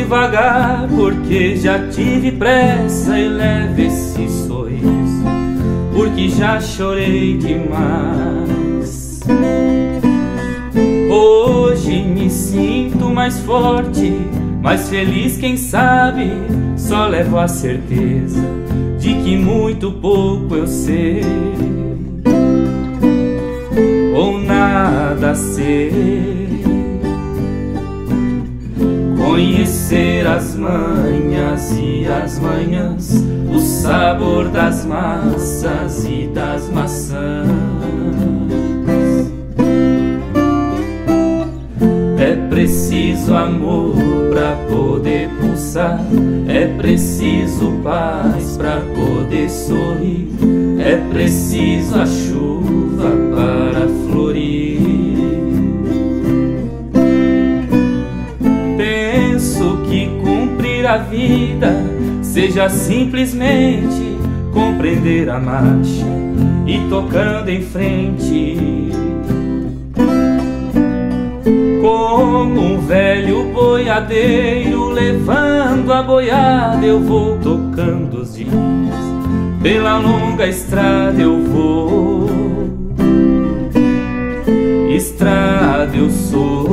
devagar, porque já tive pressa e leve esse sorriso, porque já chorei demais. Hoje me sinto mais forte, mais feliz, quem sabe, só levo a certeza de que muito pouco eu sei, ou nada sei. Conhecer as manhas e as manhãs, o sabor das massas e das maçãs. É preciso amor para poder pulsar, é preciso paz para poder sorrir, é preciso a chuva a vida seja simplesmente compreender a marcha e tocando em frente. Como um velho boiadeiro levando a boiada, eu vou tocando os dias. Pela longa estrada eu vou, estrada eu sou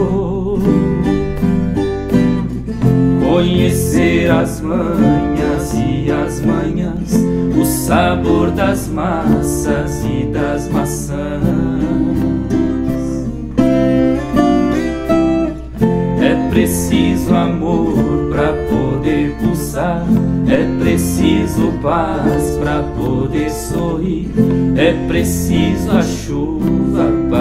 conhecer as manhas e as manhãs, o sabor das massas e das maçãs. É preciso amor para poder pulsar, é preciso paz para poder sorrir, é preciso a chuva para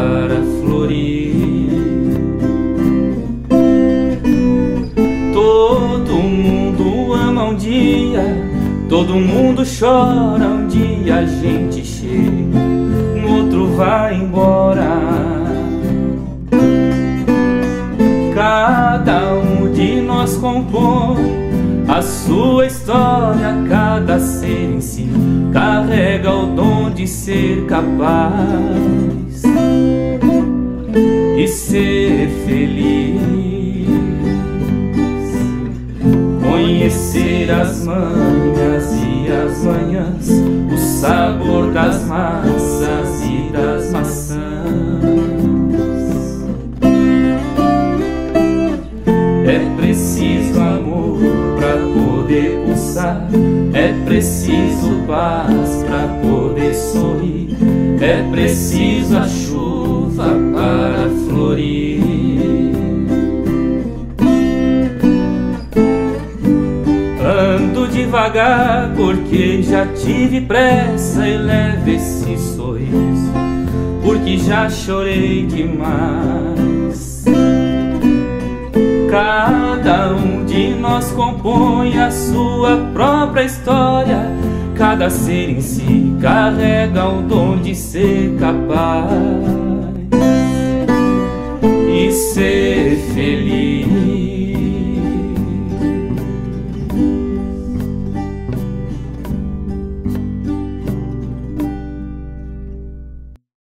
dia todo mundo chora, um dia a gente chega, um outro vai embora. Cada um de nós compõe a sua história, cada ser em si carrega o dom de ser capaz e ser feliz. Conhecer as manhas e as manhãs, o sabor das massas e das maçãs. É preciso amor para poder pulsar, é preciso paz para poder sorrir, é preciso a chuva devagar, porque já tive pressa e leve esse sorriso, porque já chorei demais. Cada um de nós compõe a sua própria história, cada ser em si carrega o dom de ser capaz.